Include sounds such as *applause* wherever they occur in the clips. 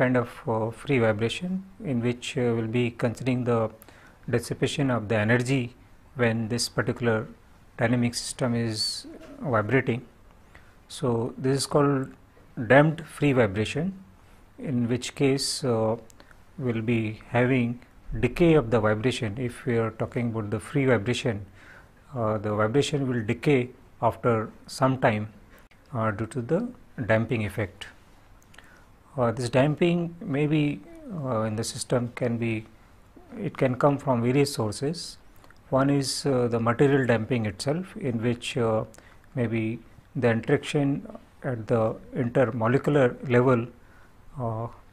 kind of uh, free vibration in which uh, we will be considering the dissipation of the energy when this particular dynamic system is vibrating. So, this is called damped free vibration in which case uh, we will be having decay of the vibration if we are talking about the free vibration uh, the vibration will decay after some time uh, due to the damping effect. Uh, this damping may be uh, in the system can be it can come from various sources. One is uh, the material damping itself in which uh, maybe the interaction at the intermolecular level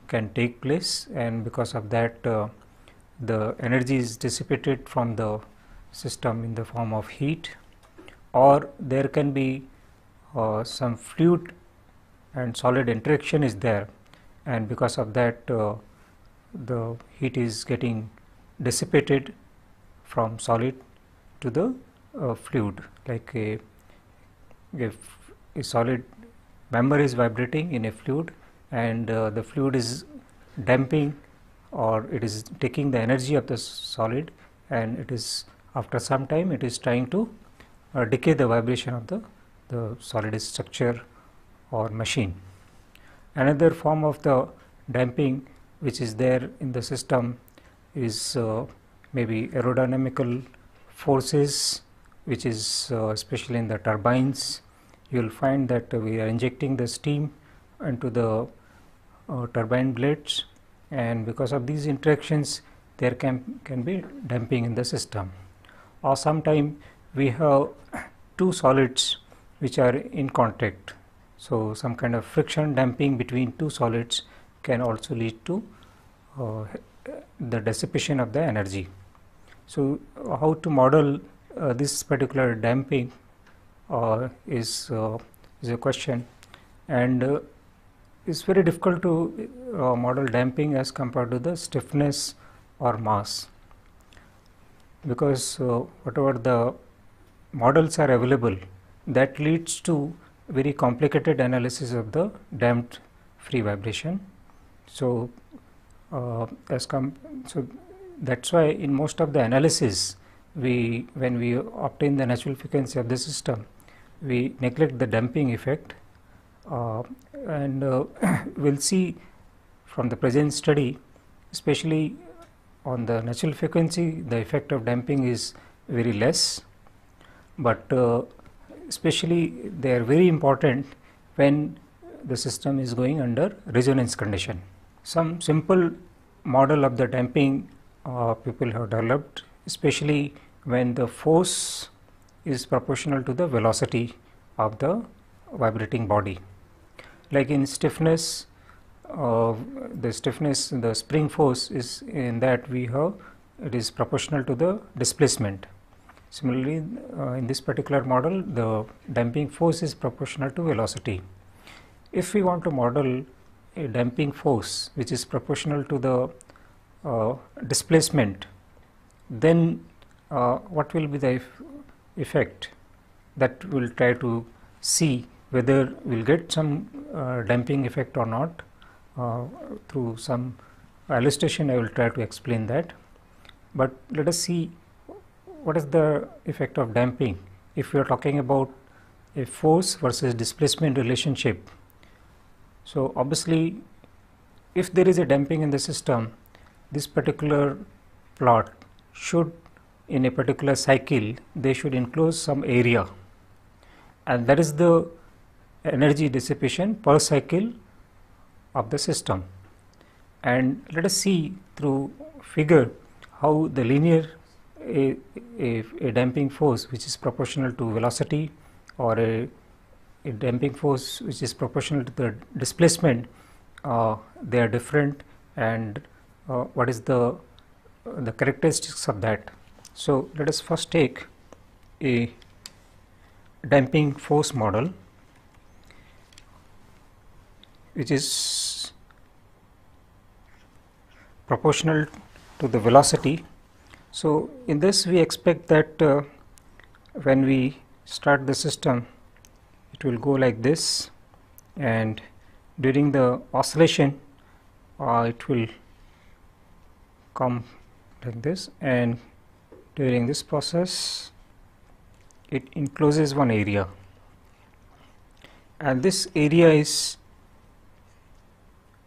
can take place. And because of that the energy is dissipated from the system in the form of heat. Or there can be uh, some fluid and solid interaction is there and because of that uh, the heat is getting dissipated from solid to the uh, fluid like a if a solid member is vibrating in a fluid and uh, the fluid is damping or it is taking the energy of the solid and it is after some time it is trying to uh, decay the vibration of the, the solid structure or machine. Another form of the damping which is there in the system is uh, maybe aerodynamical forces which is uh, especially in the turbines you will find that we are injecting the steam into the uh, turbine blades and because of these interactions there can, can be damping in the system or sometime we have two solids which are in contact. So, some kind of friction damping between two solids can also lead to uh, the dissipation of the energy. So, how to model uh, this particular damping uh, is, uh, is a question and uh, it's very difficult to uh, model damping as compared to the stiffness or mass because whatever the models are available that leads to very complicated analysis of the damped free vibration. So, uh, as com so that's why in most of the analysis we when we obtain the natural frequency of the system we neglect the damping effect uh, and uh, *coughs* we'll see from the present study especially on the natural frequency the effect of damping is very less but uh, especially they are very important when the system is going under resonance condition. Some simple model of the damping uh, people have developed especially when the force is proportional to the velocity of the vibrating body like in stiffness uh, the stiffness the spring force is in that we have it is proportional to the displacement similarly uh, in this particular model the damping force is proportional to velocity if we want to model a damping force which is proportional to the uh, displacement then uh, what will be the effect that we will try to see whether we will get some uh, damping effect or not uh, through some illustration I will try to explain that. But let us see what is the effect of damping if we are talking about a force versus displacement relationship. So, obviously if there is a damping in the system this particular plot should in a particular cycle they should enclose some area and that is the energy dissipation per cycle of the system. And let us see through figure how the linear a, a, a damping force which is proportional to velocity or a, a damping force which is proportional to the displacement uh, they are different and uh, what is the the characteristics of that. So, let us first take a damping force model which is proportional to the velocity. So, in this we expect that uh, when we start the system it will go like this. And during the oscillation uh, it will come like this. And during this process it encloses one area. And this area is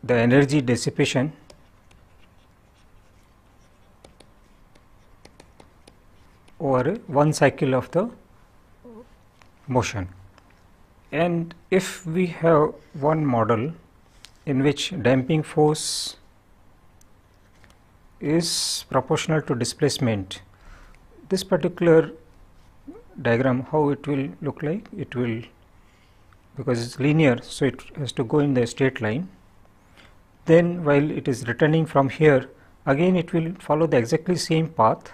the energy dissipation over one cycle of the motion. And if we have one model in which damping force is proportional to displacement this particular diagram how it will look like? It will because it's linear so it has to go in the straight line. Then while it is returning from here again it will follow the exactly same path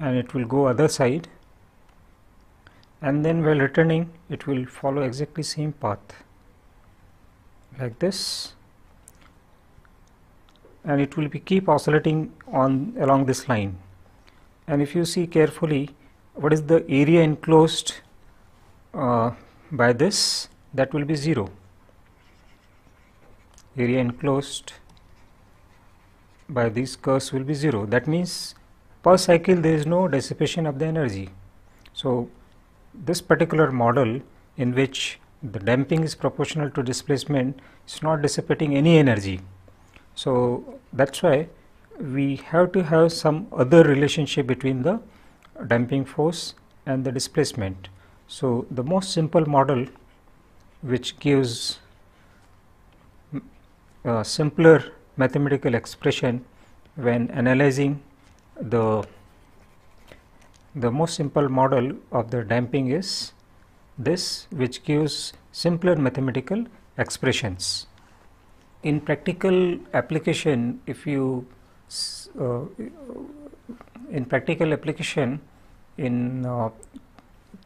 and it will go other side. And then while returning it will follow exactly same path like this. And it will be keep oscillating on along this line. And if you see carefully what is the area enclosed uh, by this? That will be 0 area enclosed by these curves will be 0 that means per cycle there is no dissipation of the energy. So, this particular model in which the damping is proportional to displacement is not dissipating any energy. So, that is why we have to have some other relationship between the damping force and the displacement. So, the most simple model which gives mm, a simpler mathematical expression when analyzing the the most simple model of the damping is this which gives simpler mathematical expressions. In practical application if you uh, in practical application in uh,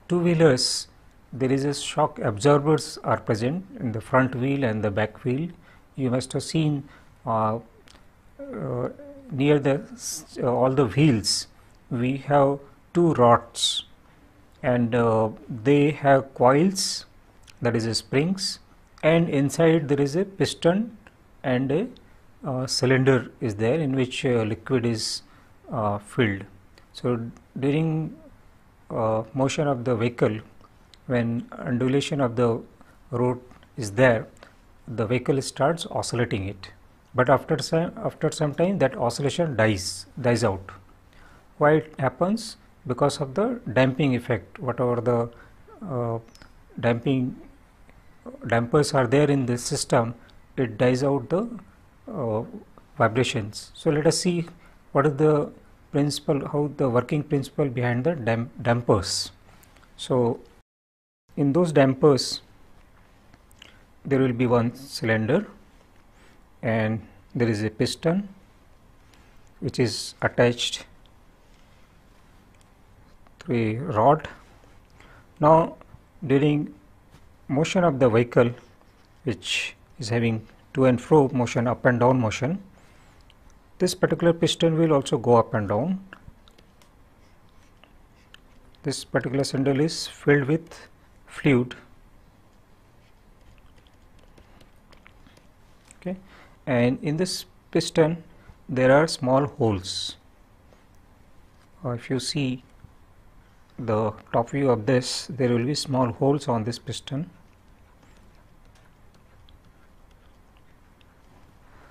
two wheelers there is a shock absorbers are present in the front wheel and the back wheel you must have seen uh, uh near the uh, all the wheels we have two rods. And uh, they have coils that is springs. And inside there is a piston and a uh, cylinder is there in which uh, liquid is uh, filled. So, during uh, motion of the vehicle when undulation of the road is there the vehicle starts oscillating it but after some after some time that oscillation dies dies out. Why it happens? Because of the damping effect. Whatever the uh, damping dampers are there in this system it dies out the uh, vibrations. So let us see what is the principle how the working principle behind the damp dampers. So in those dampers there will be one cylinder and there is a piston which is attached to a rod. Now, during motion of the vehicle which is having to and fro motion up and down motion, this particular piston will also go up and down. This particular cylinder is filled with fluid and in this piston there are small holes. If you see the top view of this there will be small holes on this piston.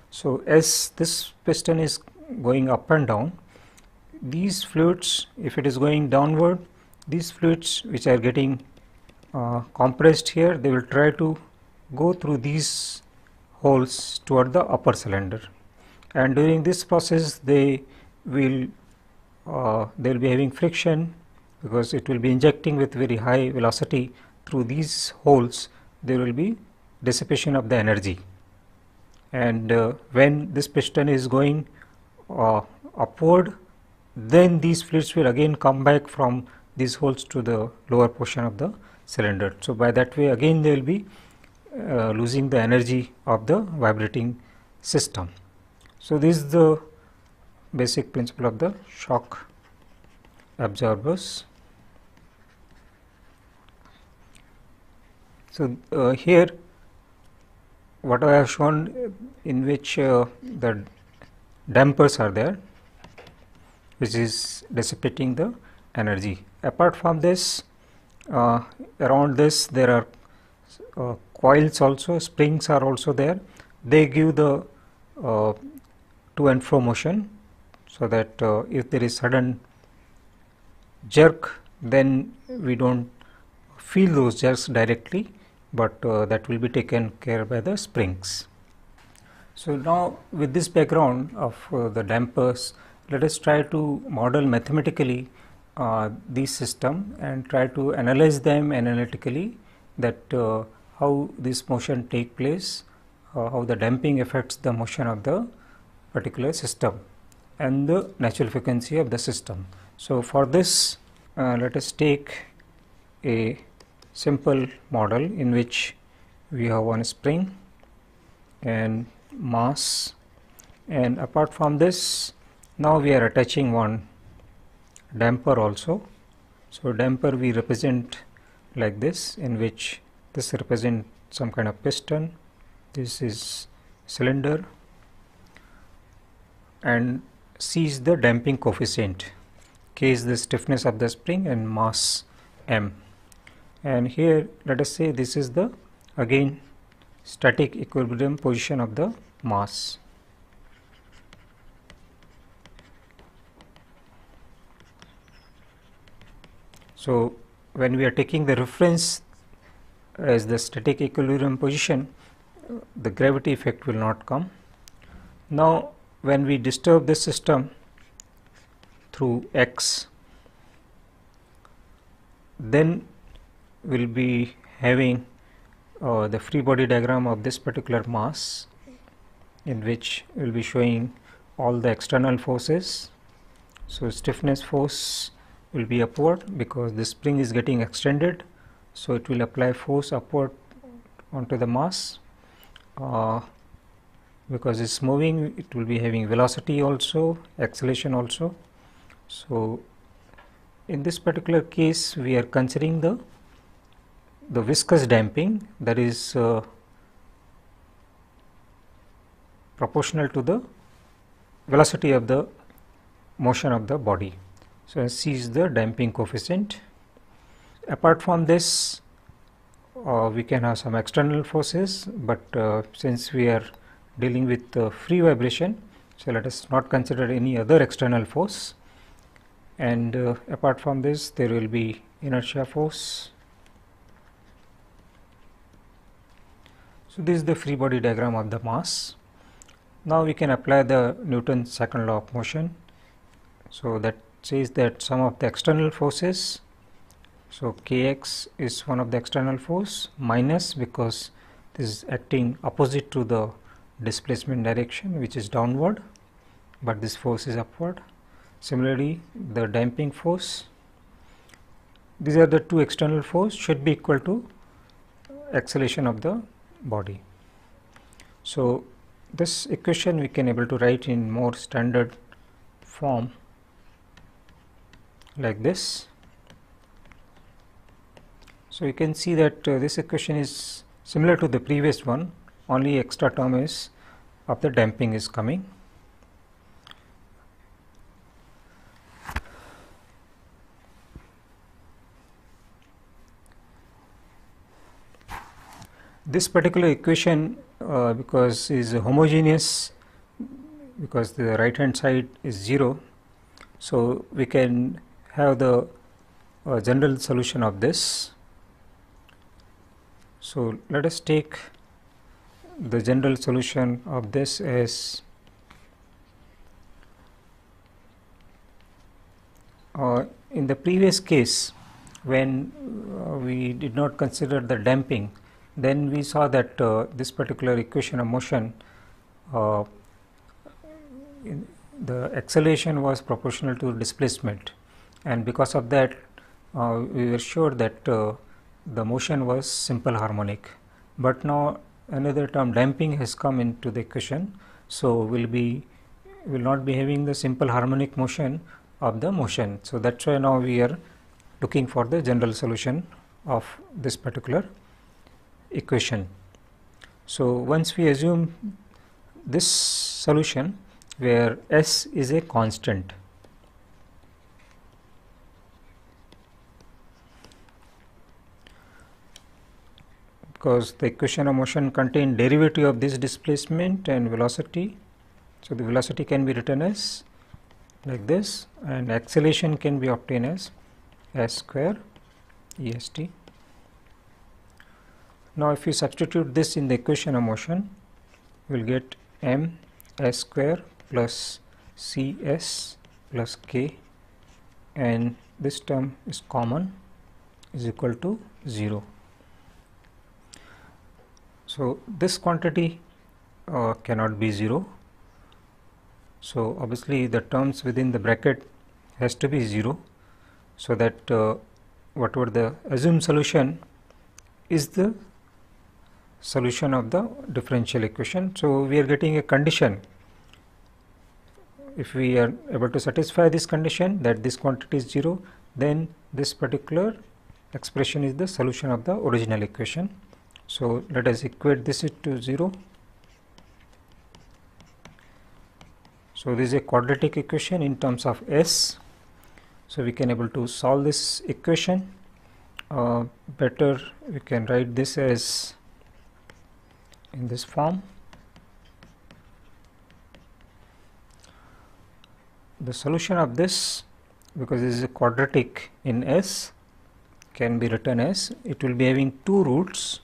So, as this piston is going up and down these fluids if it is going downward these fluids which are getting uh, compressed here they will try to go through these holes toward the upper cylinder. And during this process they will uh, they will be having friction because it will be injecting with very high velocity. Through these holes there will be dissipation of the energy. And uh, when this piston is going uh, upward then these fluids will again come back from these holes to the lower portion of the cylinder. So, by that way again there will be uh, losing the energy of the vibrating system. So, this is the basic principle of the shock absorbers. So, uh, here what I have shown in which uh, the dampers are there which is dissipating the energy. Apart from this uh, around this there are uh, coils also springs are also there they give the uh, to and fro motion so that uh, if there is sudden jerk then we do not feel those jerks directly, but uh, that will be taken care by the springs. So, now with this background of uh, the dampers let us try to model mathematically uh, these system and try to analyze them analytically that uh, how this motion take place, uh, how the damping affects the motion of the particular system and the natural frequency of the system. So, for this uh, let us take a simple model in which we have one spring and mass and apart from this now we are attaching one damper also. So, damper we represent like this in which this represent some kind of piston, this is cylinder and C is the damping coefficient, K is the stiffness of the spring and mass M. And here let us say this is the again static equilibrium position of the mass. So, when we are taking the reference as the static equilibrium position, the gravity effect will not come. Now, when we disturb the system through x, then we will be having uh, the free body diagram of this particular mass in which we will be showing all the external forces. So, stiffness force will be upward because the spring is getting extended. So, it will apply force upward onto the mass uh, because it's moving it will be having velocity also acceleration also. So, in this particular case we are considering the the viscous damping that is uh, proportional to the velocity of the motion of the body. So, C is the damping coefficient. Apart from this, uh, we can have sum external forces, but uh, since we are dealing with uh, free vibration, so let us not consider any other external force. And uh, apart from this, there will be inertia force. So, this is the free body diagram of the mass. Now, we can apply the Newton's second law of motion. So, that says that some of the external forces so kx is one of the external force minus because this is acting opposite to the displacement direction which is downward but this force is upward similarly the damping force these are the two external force should be equal to acceleration of the body so this equation we can able to write in more standard form like this. So, you can see that uh, this equation is similar to the previous one only extra term is of the damping is coming. This particular equation uh, because is homogeneous because the right hand side is 0. So, we can have the uh, general solution of this. So, let us take the general solution of this as uh, in the previous case when uh, we did not consider the damping then we saw that uh, this particular equation of motion uh, the acceleration was proportional to displacement. And because of that uh, we were sure that uh, the motion was simple harmonic. But now another term damping has come into the equation. So, will be will not be having the simple harmonic motion of the motion. So, that is why now we are looking for the general solution of this particular equation. So, once we assume this solution where S is a constant because the equation of motion contain derivative of this displacement and velocity. So, the velocity can be written as like this and acceleration can be obtained as s square est. Now, if we substitute this in the equation of motion, we will get m s square plus c s plus k and this term is common is equal to 0. So, this quantity uh, cannot be 0. So, obviously, the terms within the bracket has to be 0. So, that uh, whatever the assumed solution is the solution of the differential equation. So, we are getting a condition if we are able to satisfy this condition that this quantity is 0 then this particular expression is the solution of the original equation. So, let us equate this to 0. So, this is a quadratic equation in terms of S. So, we can able to solve this equation uh, better we can write this as in this form. The solution of this because this is a quadratic in S can be written as it will be having two roots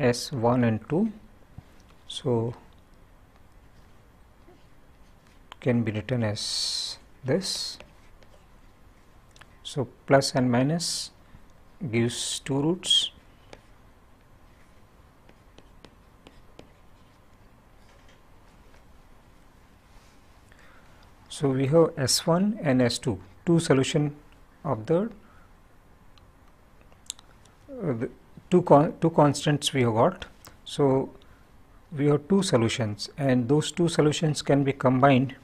S1 and 2. So, can be written as this. So, plus and minus gives two roots. So, we have S1 and S2 two solution of the, uh, the two, con two constants we have got. So, we have two solutions and those two solutions can be combined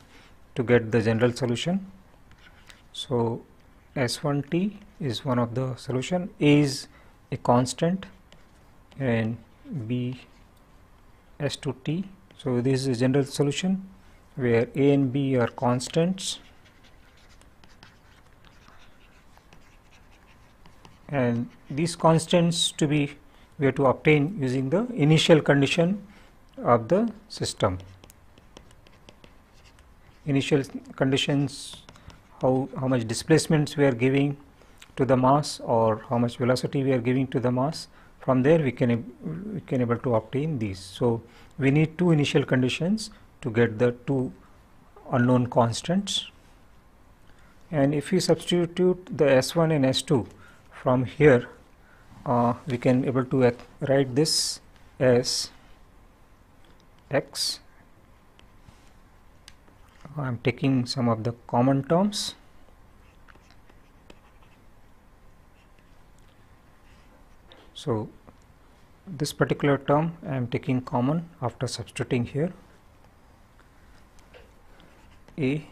to get the general solution. So, S1t is one of the solution A is a constant and B S2t. So, this is a general solution where A and B are constants and these constants to be we have to obtain using the initial condition of the system. Initial conditions how, how much displacements we are giving to the mass or how much velocity we are giving to the mass from there we can we can able to obtain these. So, we need two initial conditions to get the two unknown constants and if we substitute the S1 and S2 from here uh, we can able to write this as x. I am taking some of the common terms. So this particular term I am taking common after substituting here. A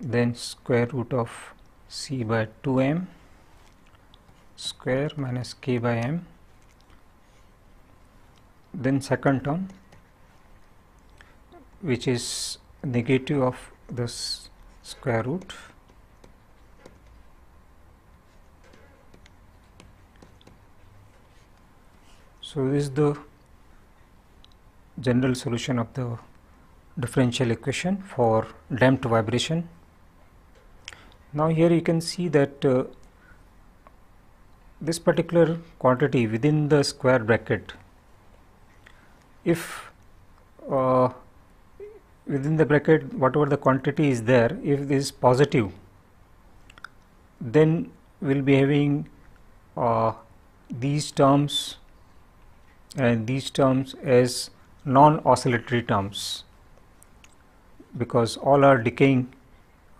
then square root of c by 2m square minus k by m. Then second term which is negative of this square root. So this is the general solution of the differential equation for damped vibration now, here you can see that uh, this particular quantity within the square bracket, if uh, within the bracket whatever the quantity is there, if this is positive, then we will be having uh, these terms and these terms as non-oscillatory terms because all are decaying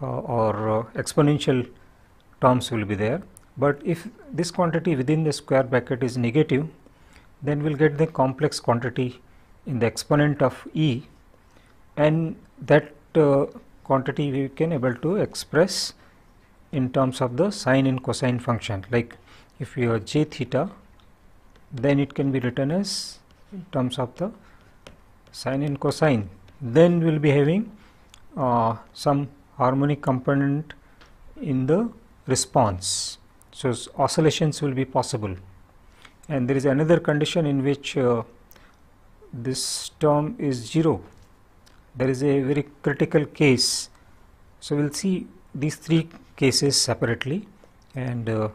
or uh, exponential terms will be there. But if this quantity within the square bracket is negative, then we will get the complex quantity in the exponent of E. And that uh, quantity we can able to express in terms of the sine and cosine function. Like if you have j theta then it can be written as in terms of the sine and cosine. Then we will be having uh, some harmonic component in the response. So, oscillations will be possible and there is another condition in which uh, this term is 0 there is a very critical case. So, we will see these three cases separately and uh,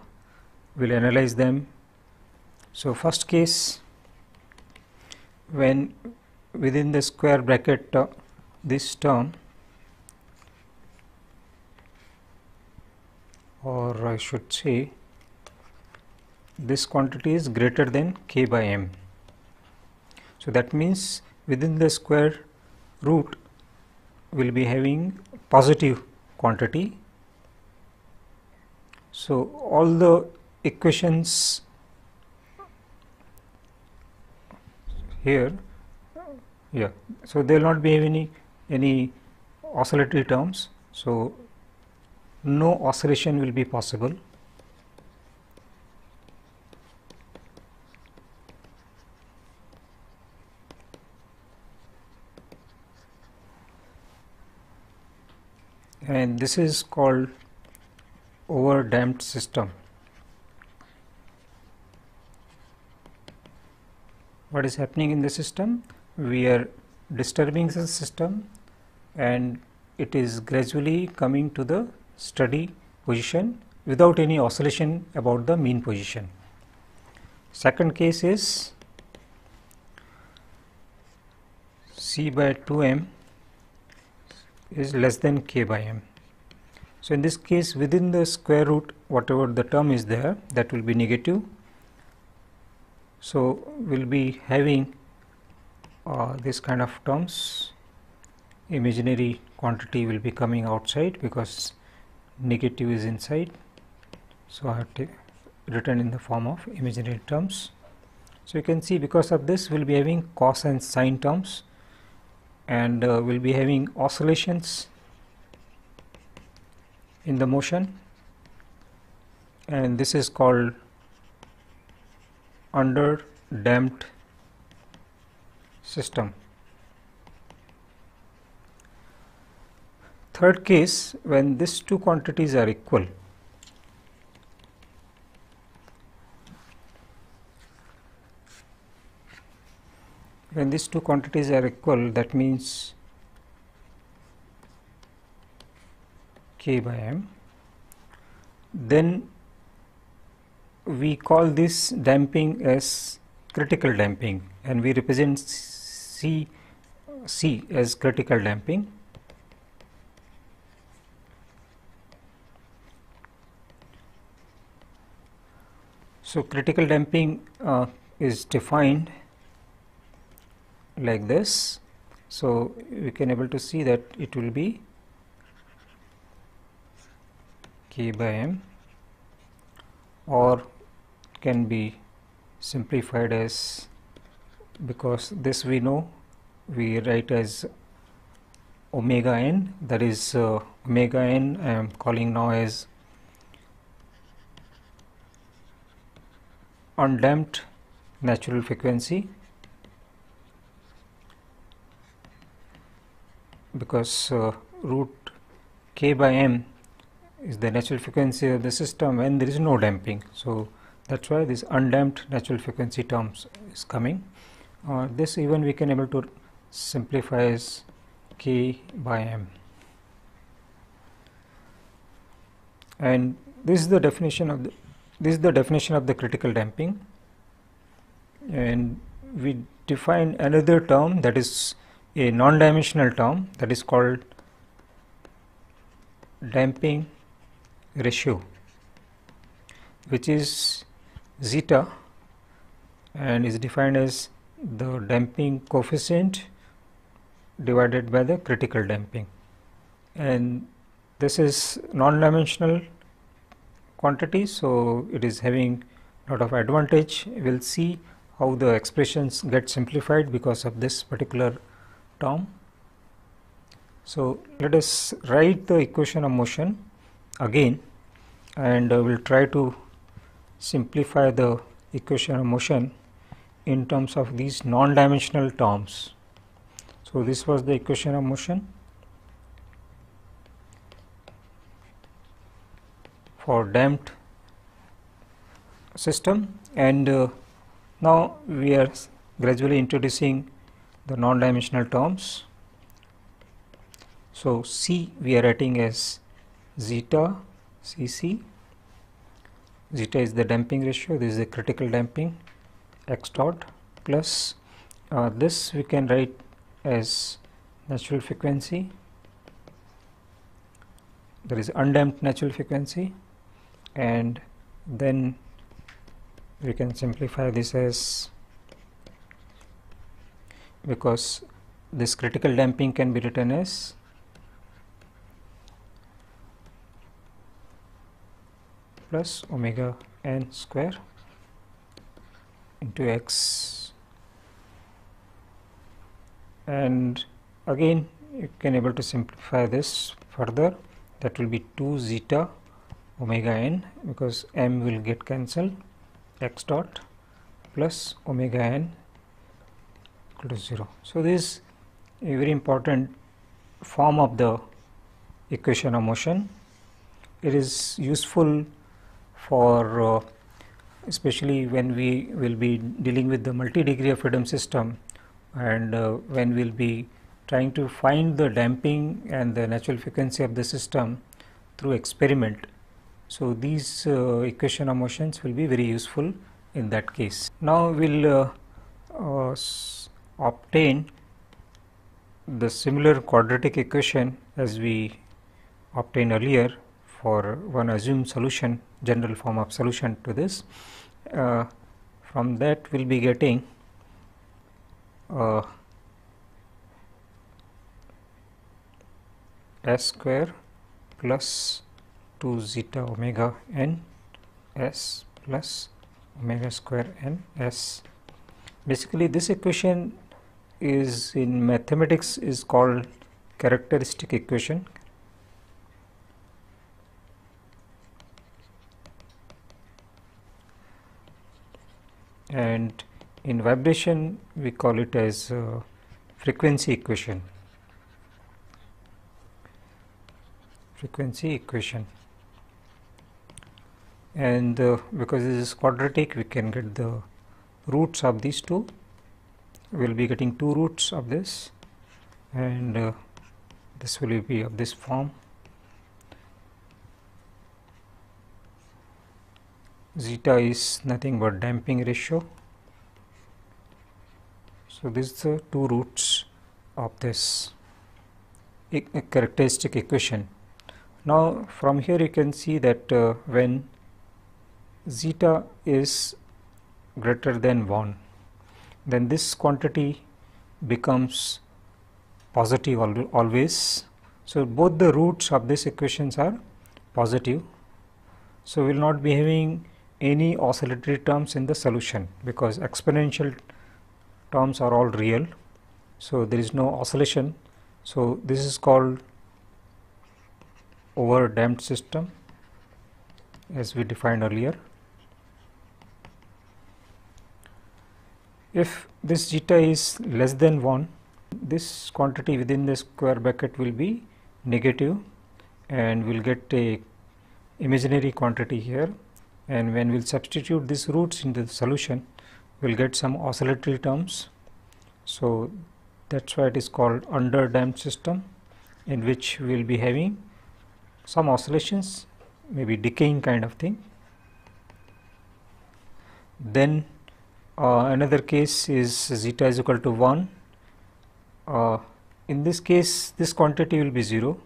we will analyze them. So, first case when within the square bracket uh, this term or I should say this quantity is greater than k by m. So, that means within the square root will be having positive quantity. So, all the equations here yeah so there will not be any any oscillatory terms so no oscillation will be possible and this is called over damped system. What is happening in the system? We are disturbing the system and it is gradually coming to the steady position without any oscillation about the mean position. Second case is C by 2m is less than k by m. So, in this case within the square root whatever the term is there that will be negative. So, we will be having uh, this kind of terms imaginary quantity will be coming outside because negative is inside. So, I have to written in the form of imaginary terms. So, you can see because of this we will be having cos and sine terms and uh, we will be having oscillations in the motion and this is called under damped system. Third case when these two quantities are equal when these two quantities are equal that means k by m then we call this damping as critical damping and we represent C, C as critical damping So, critical damping uh, is defined like this. So, we can able to see that it will be k by m or can be simplified as because this we know we write as omega n that is uh, omega n I am calling now as undamped natural frequency because uh, root k by m is the natural frequency of the system when there is no damping. So, that is why this undamped natural frequency terms is coming. Uh, this even we can able to simplify as k by m. And this is the definition of the this is the definition of the critical damping. And we define another term that is a non-dimensional term that is called damping ratio which is zeta and is defined as the damping coefficient divided by the critical damping. And this is non-dimensional quantity so it is having a lot of advantage we will see how the expressions get simplified because of this particular term. So, let us write the equation of motion again and uh, we will try to simplify the equation of motion in terms of these non-dimensional terms. So, this was the equation of motion for damped system. And uh, now we are gradually introducing the non-dimensional terms. So, C we are writing as zeta Cc, zeta is the damping ratio, this is the critical damping x dot plus uh, this we can write as natural frequency, there is undamped natural frequency and then we can simplify this as because this critical damping can be written as plus omega n square into x. And again you can able to simplify this further. That will be 2 zeta omega n because m will get cancelled x dot plus omega n equal to 0. So, this is a very important form of the equation of motion. It is useful for uh, especially when we will be dealing with the multi degree of freedom system and uh, when we will be trying to find the damping and the natural frequency of the system through experiment. So, these uh, equation of motions will be very useful in that case. Now, we will uh, uh, obtain the similar quadratic equation as we obtained earlier for one assumed solution general form of solution to this. Uh, from that we will be getting uh, s square plus 2 zeta omega n s plus omega square n s. Basically this equation is in mathematics is called characteristic equation. And in vibration we call it as uh, frequency equation. Frequency equation and uh, because this is quadratic we can get the roots of these two. We will be getting two roots of this. And uh, this will be of this form. Zeta is nothing but damping ratio. So this is the two roots of this e characteristic equation. Now from here you can see that uh, when zeta is greater than 1 then this quantity becomes positive al always. So, both the roots of these equations are positive. So, we will not be having any oscillatory terms in the solution because exponential terms are all real. So, there is no oscillation. So, this is called over damped system as we defined earlier. If this zeta is less than 1, this quantity within the square bracket will be negative and we will get a imaginary quantity here and when we will substitute these roots in the solution we will get some oscillatory terms. So, that is why it is called under damped system in which we will be having some oscillations maybe decaying kind of thing. Then uh, another case is zeta is equal to 1 uh, in this case this quantity will be 0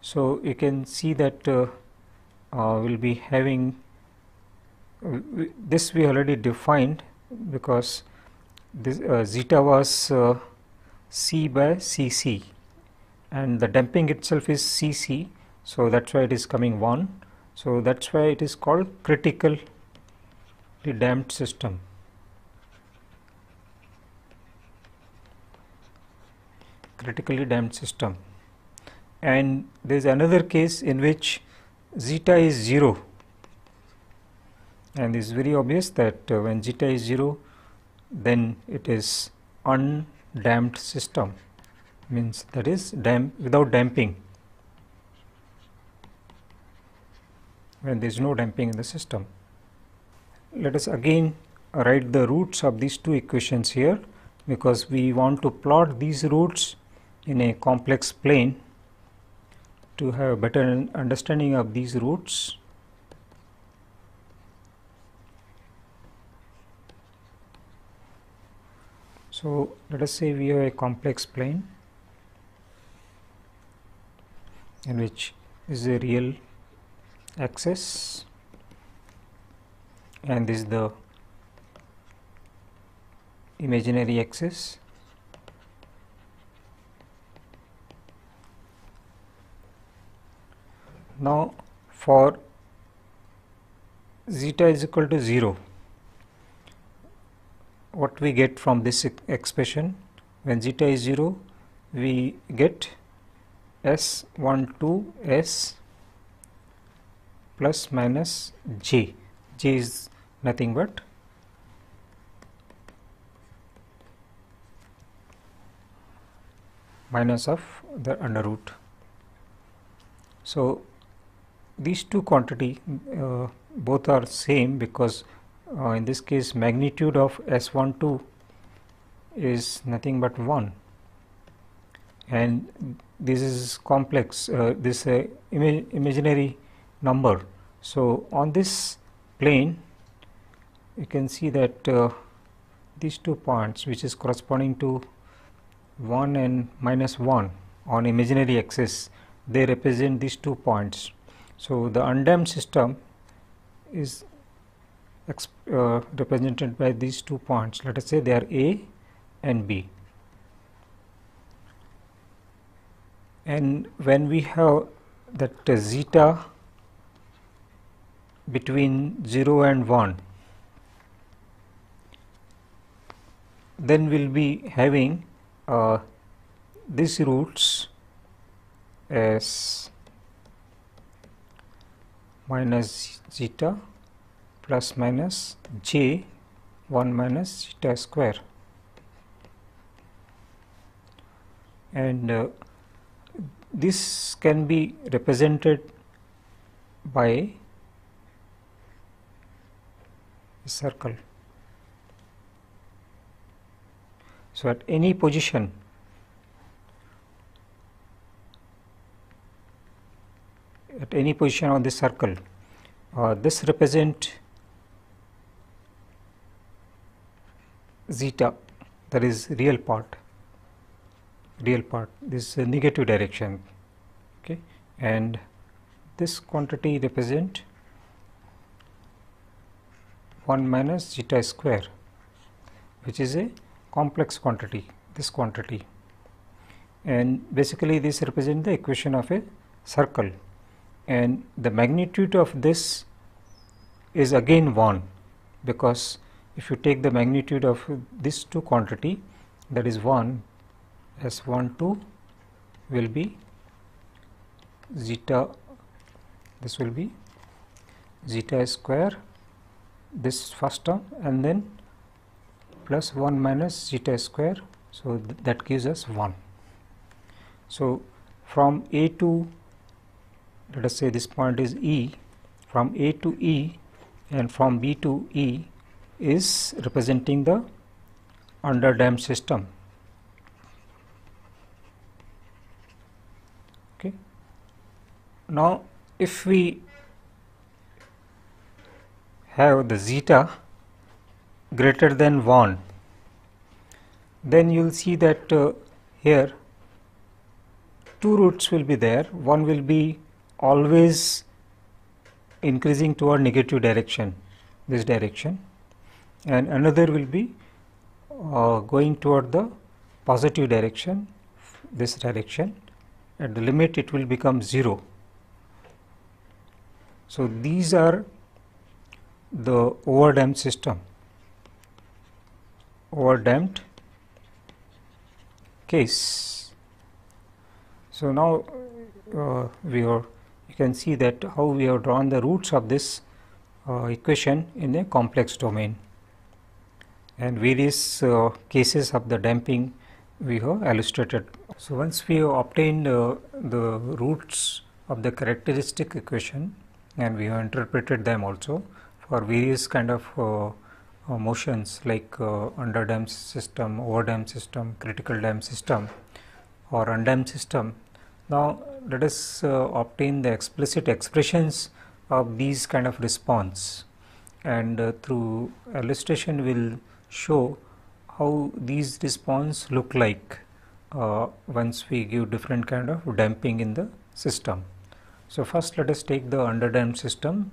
so you can see that uh, uh we'll be having this we already defined because this uh, zeta was uh, c by cc and the damping itself is cc so that's why it is coming 1 so that's why it is called critical damped system. critically damped system and there is another case in which zeta is 0 and it is very obvious that uh, when zeta is 0 then it is undamped system means that is damp without damping when there is no damping in the system. Let us again write the roots of these two equations here because we want to plot these roots in a complex plane to have a better understanding of these roots. So, let us say we have a complex plane in which is a real axis and this is the imaginary axis. Now for zeta is equal to 0 what we get from this expression? When zeta is 0 we get s12 s plus minus j. J is nothing but minus of the under root. So, these two quantity uh, both are same because uh, in this case magnitude of S12 is nothing but 1 and this is complex uh, this uh, ima imaginary number. So, on this plane you can see that uh, these two points which is corresponding to 1 and minus 1 on imaginary axis they represent these two points. So, the undamped system is uh, represented by these two points let us say they are A and B. And when we have that uh, zeta between 0 and 1 then we will be having uh, these roots as minus zeta plus minus j 1 minus zeta square and uh, this can be represented by a circle. So, at any position at any position on this circle uh, this represent zeta that is real part real part this is negative direction okay? And this quantity represent 1 minus zeta square which is a complex quantity this quantity. And basically this represents the equation of a circle. And the magnitude of this is again 1 because if you take the magnitude of this two quantity that is 1 s 1 2 will be zeta this will be zeta square this first term and then plus 1 minus zeta square. So, th that gives us 1. So, from A to let us say this point is E from A to E and from B to E is representing the under damped system. Okay. Now, if we have the zeta greater than 1 then you will see that uh, here two roots will be there. One will be always increasing toward negative direction this direction and another will be uh, going toward the positive direction this direction at the limit it will become 0 so these are the overdamped system overdamped case. So, now uh, we are you can see that how we have drawn the roots of this uh, equation in a complex domain and various uh, cases of the damping we have illustrated. So, once we have obtained uh, the roots of the characteristic equation and we have interpreted them also for various kind of uh, motions like uh, under damped system, over damped system, critical damped system or undamped system. Now, let us uh, obtain the explicit expressions of these kind of response and uh, through illustration will show how these response look like uh, once we give different kind of damping in the system. So, first let us take the underdamped system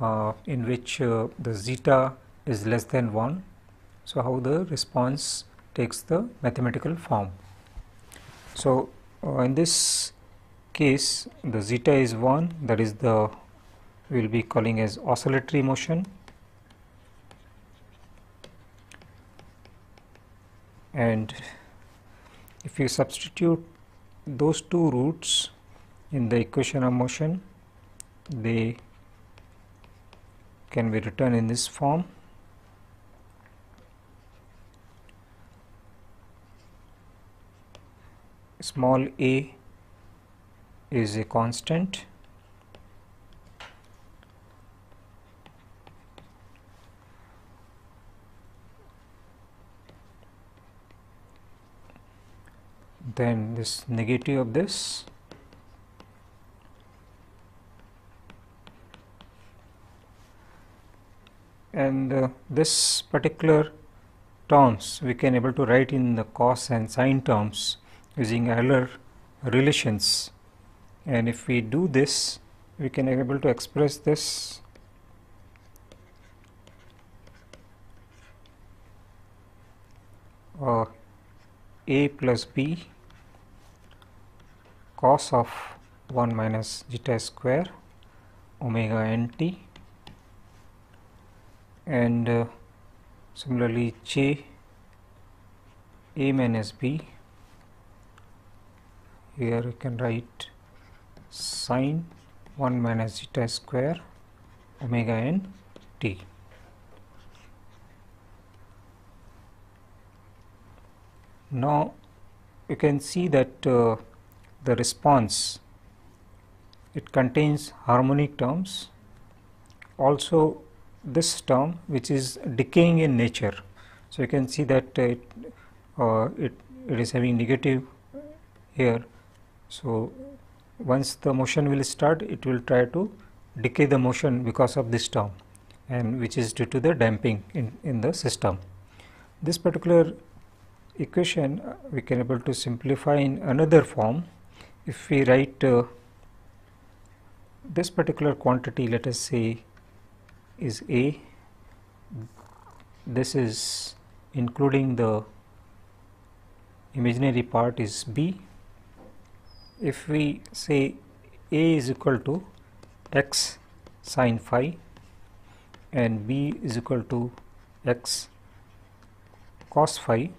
uh, in which uh, the zeta is less than 1. So, how the response takes the mathematical form. So, uh, in this case the zeta is 1 that is the we will be calling as oscillatory motion and if you substitute those two roots in the equation of motion they can be written in this form small a is a constant. Then this negative of this. And uh, this particular terms we can able to write in the cos and sine terms using Euler relations. And if we do this we can able to express this uh, a plus b cos of 1 minus zeta square omega n t. And uh, similarly j a minus b here you can write sine 1 minus zeta square omega n t. Now you can see that uh, the response it contains harmonic terms also this term which is decaying in nature. So, you can see that it, uh, it, it is having negative here. So, once the motion will start it will try to decay the motion because of this term and which is due to the damping in, in the system. This particular equation uh, we can able to simplify in another form if we write uh, this particular quantity let us say is A this is including the imaginary part is B if we say A is equal to x sine phi and B is equal to x cos phi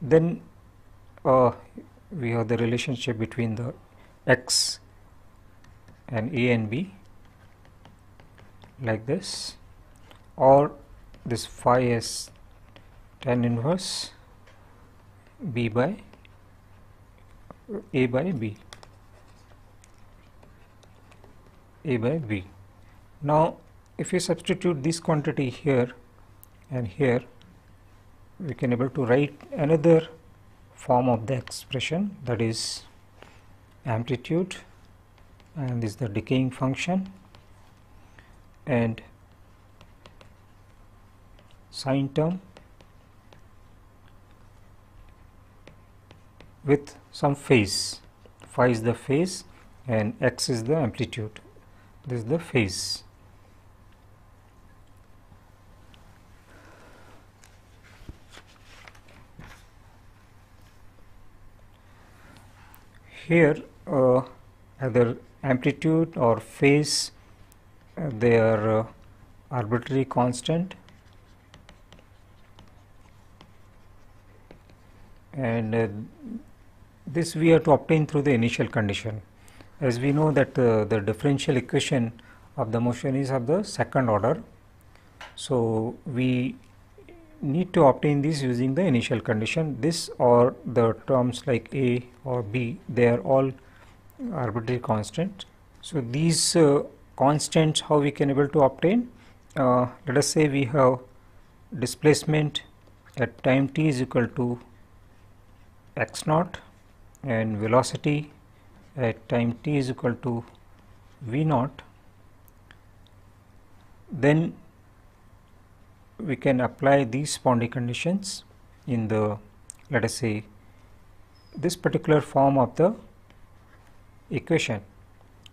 then uh, we have the relationship between the x and a and b like this or this phi is tan inverse b by a by b. A by b. Now if you substitute this quantity here and here we can able to write another form of the expression that is amplitude and this is the decaying function and sine term with some phase phi is the phase and x is the amplitude. This is the phase. Here uh, either amplitude or phase uh, they are uh, arbitrary constant. And uh, this we have to obtain through the initial condition as we know that uh, the differential equation of the motion is of the second order. So, we need to obtain this using the initial condition this or the terms like a or b they are all arbitrary constant. So, these uh, constants how we can able to obtain uh, let us say we have displacement at time t is equal to x naught and velocity at time t is equal to v naught then we can apply these boundary conditions in the let us say this particular form of the equation.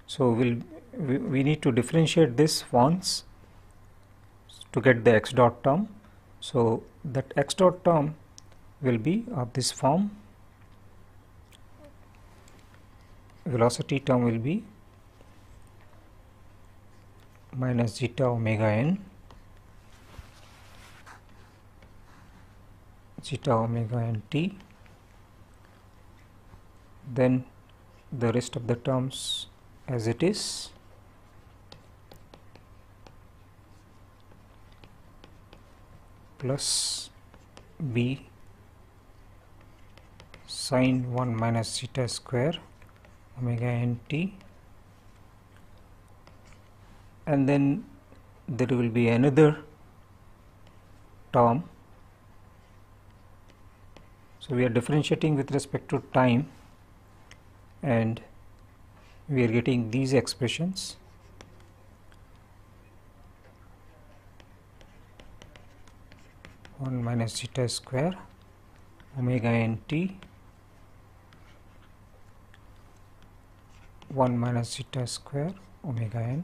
So, we'll, we, we need to differentiate this once to get the x dot term. So, that x dot term will be of this form velocity term will be minus zeta omega n zeta omega n t. Then the rest of the terms as it is. Plus b sine 1 minus zeta square omega n t and then there will be another term so, we are differentiating with respect to time and we are getting these expressions. One minus zeta square omega n t 1 minus zeta square omega n.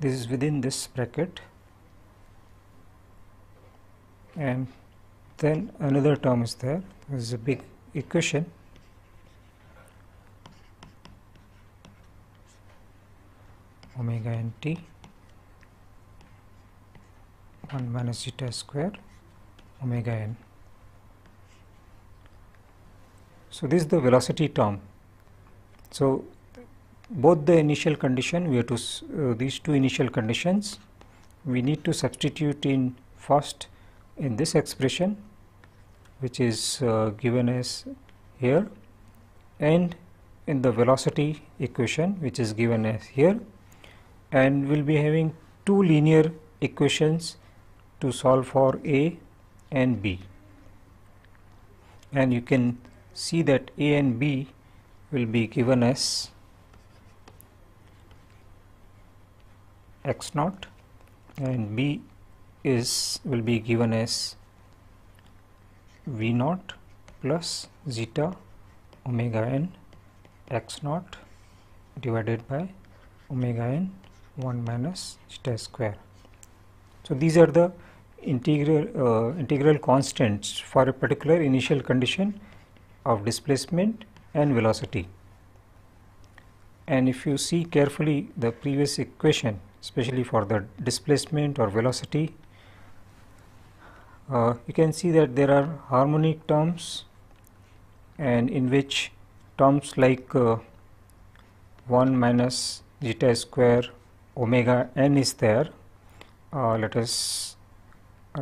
This is within this bracket and then another term is there this is a big equation omega n t 1 minus zeta square omega n. So, this is the velocity term. So, both the initial condition we have to uh, these two initial conditions we need to substitute in first in this expression which is uh, given as here and in the velocity equation which is given as here and we will be having two linear equations to solve for A and B. And you can see that A and B will be given as x naught and B is will be given as v naught plus zeta omega n x naught divided by omega n 1 minus zeta square. So, these are the integral uh, integral constants for a particular initial condition of displacement and velocity. And if you see carefully the previous equation especially for the displacement or velocity uh, you can see that there are harmonic terms and in which terms like uh, 1 minus zeta square omega n is there uh, let us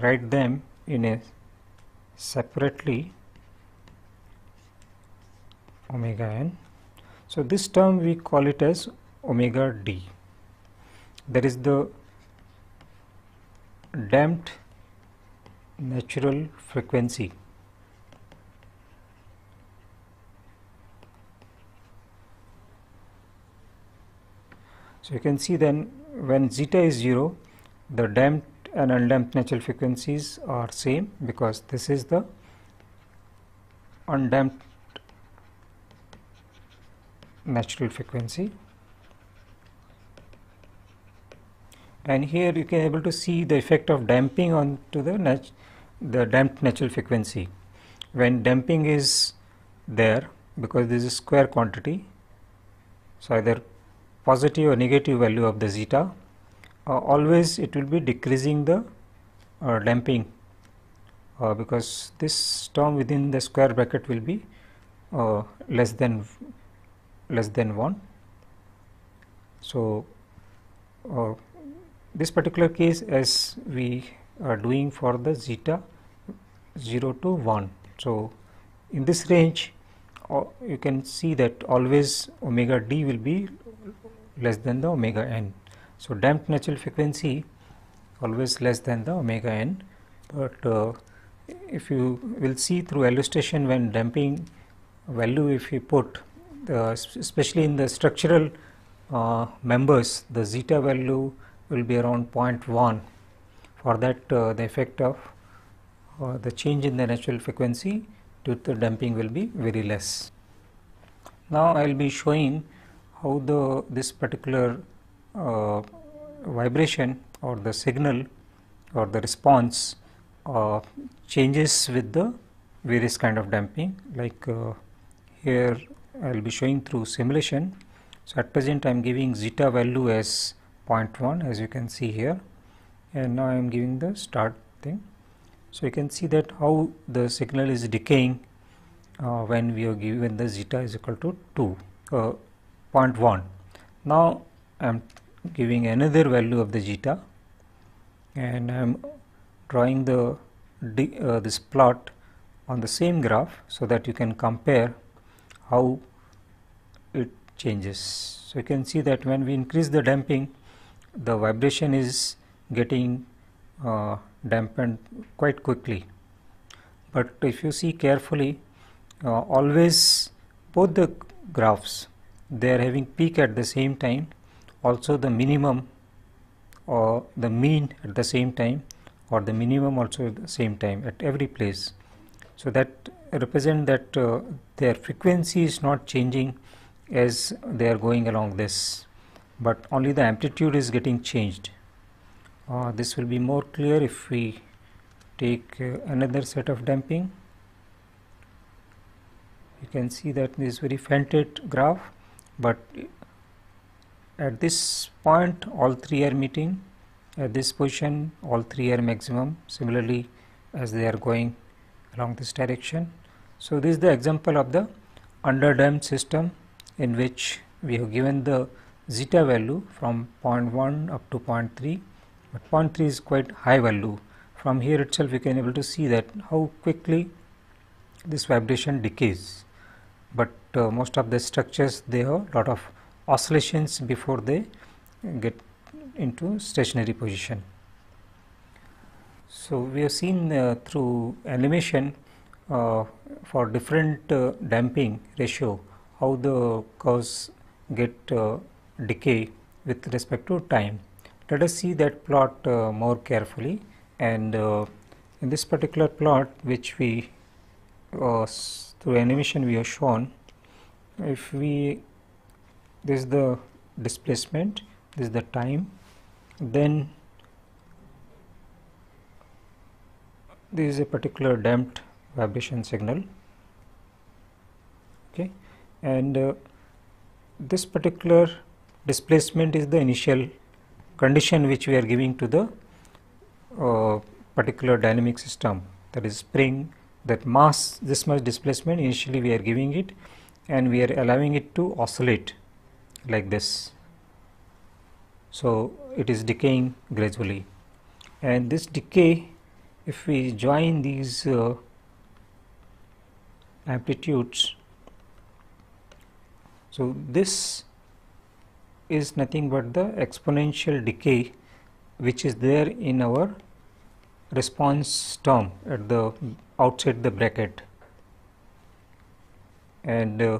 write them in a separately omega n. So, this term we call it as omega d that is the damped natural frequency. So, you can see then when zeta is 0 the damped and undamped natural frequencies are same because this is the undamped natural frequency and here you can able to see the effect of damping on to the nat the damped natural frequency. When damping is there because this is square quantity, so either positive or negative value of the zeta, uh, always it will be decreasing the uh, damping uh, because this term within the square bracket will be uh, less than less than 1. So, uh, this particular case as we are doing for the zeta 0 to 1. So, in this range uh, you can see that always omega d will be less than the omega n. So, damped natural frequency always less than the omega n, but uh, if you will see through illustration when damping value if you put especially in the structural uh, members the zeta value will be around 0.1 for that uh, the effect of uh, the change in the natural frequency due to the damping will be very less. Now, I will be showing how the this particular uh, vibration or the signal or the response uh, changes with the various kind of damping like uh, here I will be showing through simulation. So, at present I am giving zeta value as 0.1 as you can see here and now I am giving the start thing. So, you can see that how the signal is decaying uh, when we are given the zeta is equal to 2 uh, 0.1. Now, I am giving another value of the zeta and I am drawing the uh, this plot on the same graph so that you can compare how it changes. So, you can see that when we increase the damping the vibration is getting uh, dampened quite quickly. But if you see carefully uh, always both the graphs they are having peak at the same time also the minimum or the mean at the same time or the minimum also at the same time at every place. So, that represent that uh, their frequency is not changing as they are going along this, but only the amplitude is getting changed. Uh, this will be more clear if we take uh, another set of damping. You can see that this very fainted graph, but at this point all three are meeting at this position all three are maximum similarly as they are going along this direction so, this is the example of the underdamped system in which we have given the zeta value from 0.1 up to 0.3, but 0.3 is quite high value. From here itself we can able to see that how quickly this vibration decays, but uh, most of the structures they have lot of oscillations before they get into stationary position. So, we have seen uh, through animation uh, for different uh, damping ratio how the curves get uh, decay with respect to time. Let us see that plot more carefully and in this particular plot which we through animation we have shown if we this is the displacement this is the time then this is a particular damped vibration signal. Okay. And uh, this particular displacement is the initial condition which we are giving to the uh, particular dynamic system. That is spring that mass this much displacement initially we are giving it and we are allowing it to oscillate like this. So it is decaying gradually. And this decay if we join these uh, amplitudes. So, this is nothing but the exponential decay which is there in our response term at the outside the bracket and uh,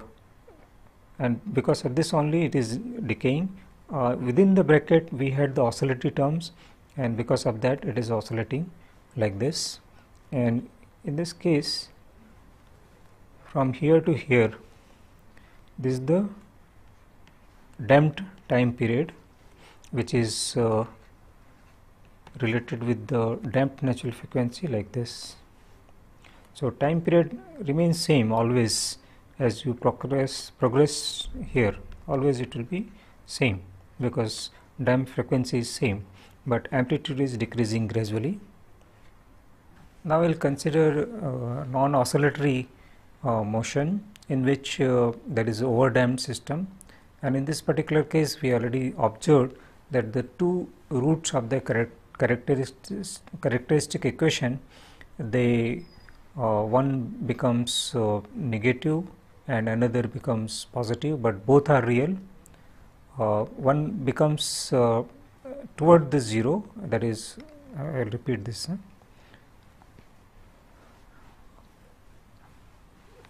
and because of this only it is decaying uh, within the bracket we had the oscillatory terms and because of that it is oscillating like this and in this case from here to here this is the damped time period which is uh, related with the damped natural frequency like this. So, time period remains same always as you progress progress here always it will be same because damped frequency is same, but amplitude is decreasing gradually. Now, we will consider uh, non-oscillatory uh, motion in which uh, there is overdamped system and in this particular case we already observed that the two roots of the characteristic, characteristic equation they uh, one becomes uh, negative and another becomes positive, but both are real. Uh, one becomes uh, toward the 0 that is I will repeat this. Huh?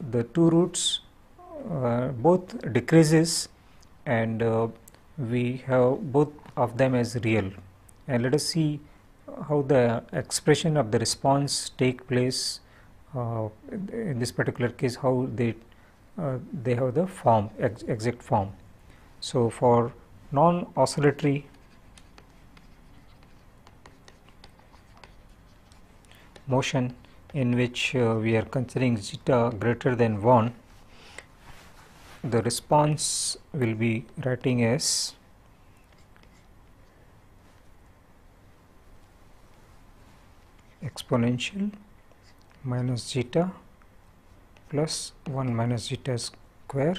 The two roots uh, both decreases and uh, we have both of them as real and let us see how the expression of the response take place uh, in this particular case how they uh, they have the form ex exact form. So, for non oscillatory motion in which uh, we are considering zeta greater than 1 the response will be writing as exponential minus zeta plus 1 minus zeta square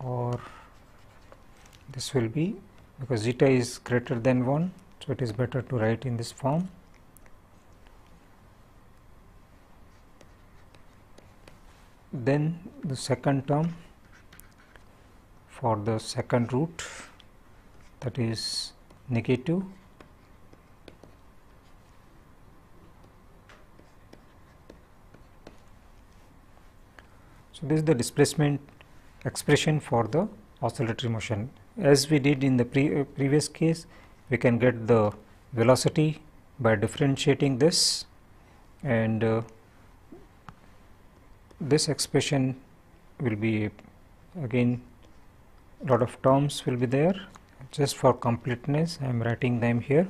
or this will be because zeta is greater than 1 so it is better to write in this form then the second term for the second root that is negative So, this is the displacement expression for the oscillatory motion. As we did in the pre uh, previous case, we can get the velocity by differentiating this and uh, this expression will be again lot of terms will be there. Just for completeness I am writing them here.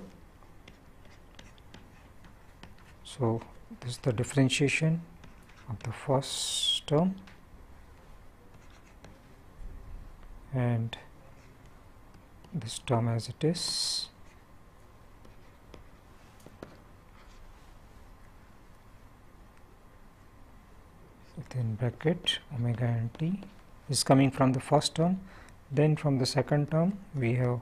So, this is the differentiation of the first term. And this term as it is within bracket omega n t is coming from the first term then from the second term we have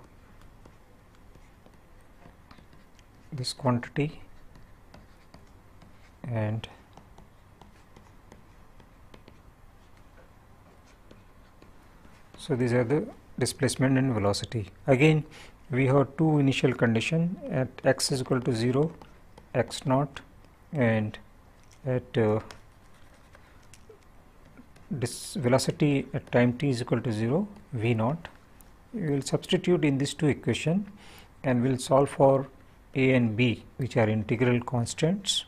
this quantity and So, these are the displacement and velocity. Again we have two initial condition at x is equal to 0, x naught and at uh, this velocity at time t is equal to 0 v naught. We will substitute in these two equation and we will solve for a and b which are integral constants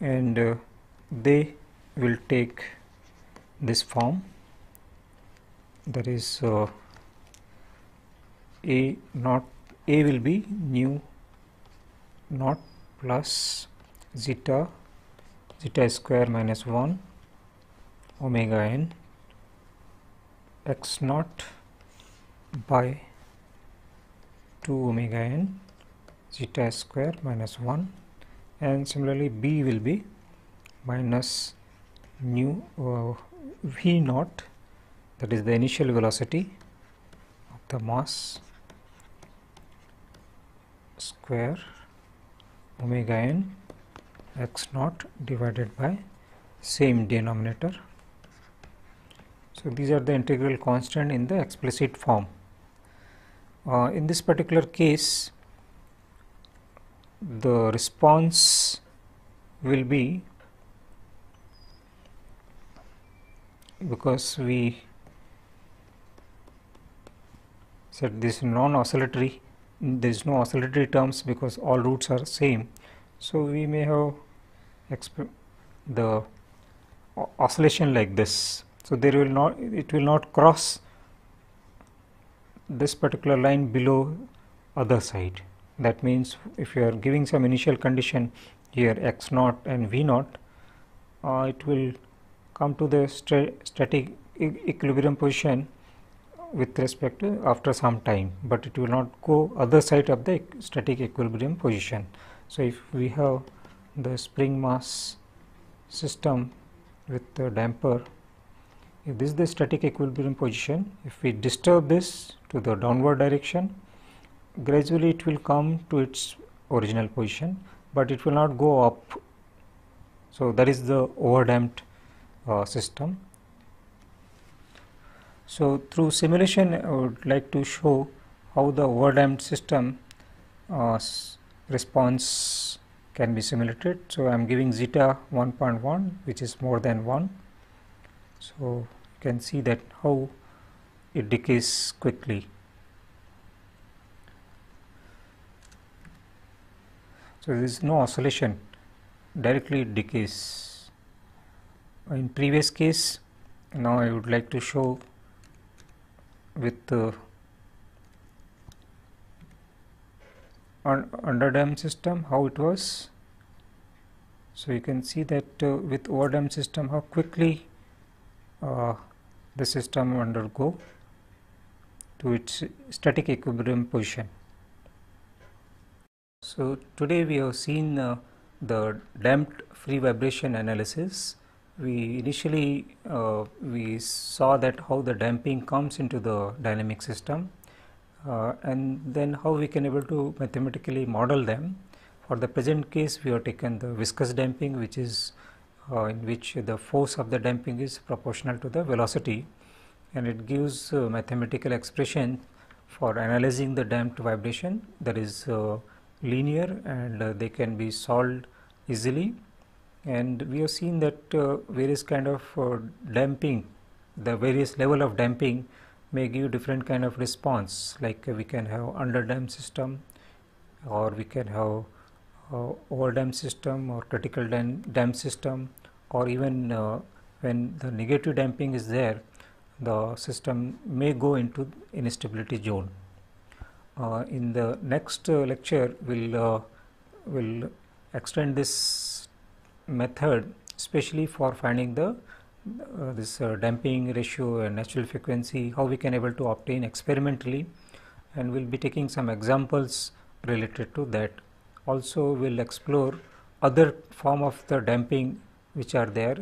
and uh, they will take this form that is uh, a naught a will be nu naught plus zeta zeta square minus 1 omega n x naught by 2 omega n zeta square minus 1 and similarly b will be minus nu uh, v naught that is the initial velocity of the mass square omega n x naught divided by same denominator. So, these are the integral constant in the explicit form. Uh, in this particular case, the response will be because we said this non oscillatory there is no oscillatory terms because all roots are same. So, we may have the oscillation like this. So, there will not it will not cross this particular line below other side. That means, if you are giving some initial condition here x naught and v naught, uh, it will come to the static equilibrium position with respect to after some time, but it will not go other side of the static equilibrium position. So, if we have the spring mass system with the damper, if this is the static equilibrium position, if we disturb this to the downward direction, gradually it will come to its original position but it will not go up. So that is the overdamped uh, system. So through simulation I would like to show how the overdamped system uh, response can be simulated. So I am giving zeta 1.1 which is more than 1 so you can see that how it decays quickly So, there is no oscillation directly it decays. In previous case now I would like to show with uh, un underdamped system how it was. So, you can see that uh, with overdamped system how quickly uh, the system undergo to its static equilibrium position. So, today we have seen uh, the damped free vibration analysis. We initially uh, we saw that how the damping comes into the dynamic system uh, and then how we can able to mathematically model them. For the present case we have taken the viscous damping which is uh, in which the force of the damping is proportional to the velocity. And it gives uh, mathematical expression for analyzing the damped vibration that is uh, linear and uh, they can be solved easily. And we have seen that uh, various kind of uh, damping the various level of damping may give different kind of response. Like we can have under damped system or we can have uh, over damped system or critical damped system or even uh, when the negative damping is there the system may go into instability zone. Uh, in the next uh, lecture we'll uh, will extend this method especially for finding the uh, this damping ratio and natural frequency how we can able to obtain experimentally. And we'll be taking some examples related to that also we'll explore other form of the damping which are there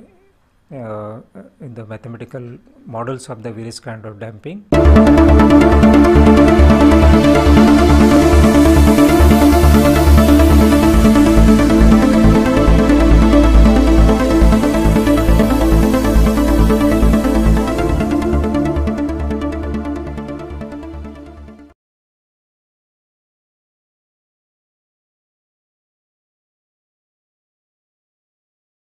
uh, in the mathematical models of the various kind of damping